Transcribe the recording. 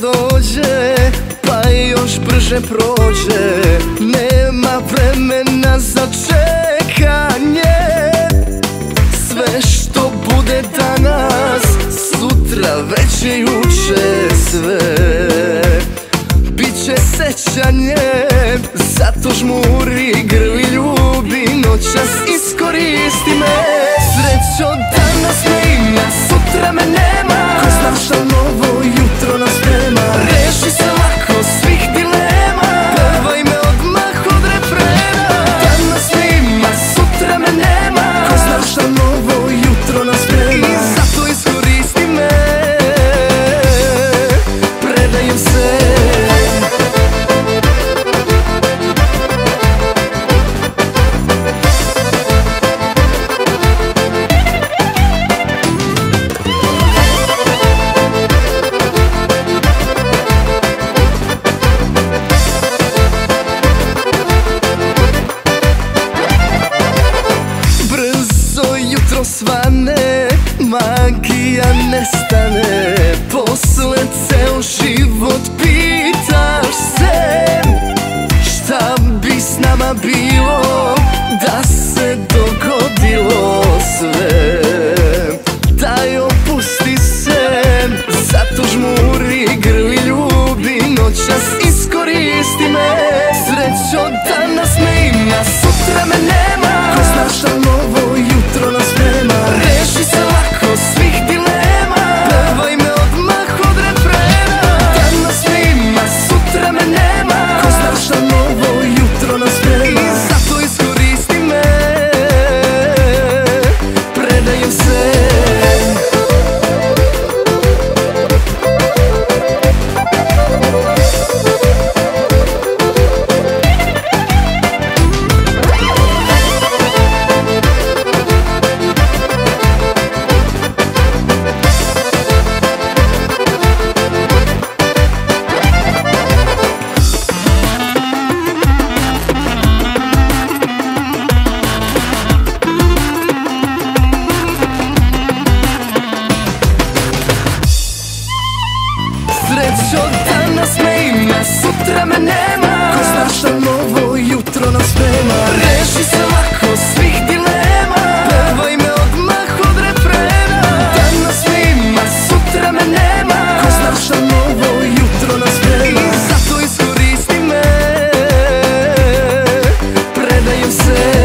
prođe, prođe. Nema vremena za čekanje. Sve što bude danas Sutra već je juče. Sve Biće sećanje Zato žmuri grli ljubi Noćas iskoristi me. Srećo danas me ima Dios ve danas ne ima, sutra me nema. Ko zna šta novo jutro nas nema? Reši se lako svih dilema. Pevaj me odmah od refrena. Danas me ima, sutra me nema. Ko zna šta novo jutro nas nema? I zato iskoristi me. Predajem se.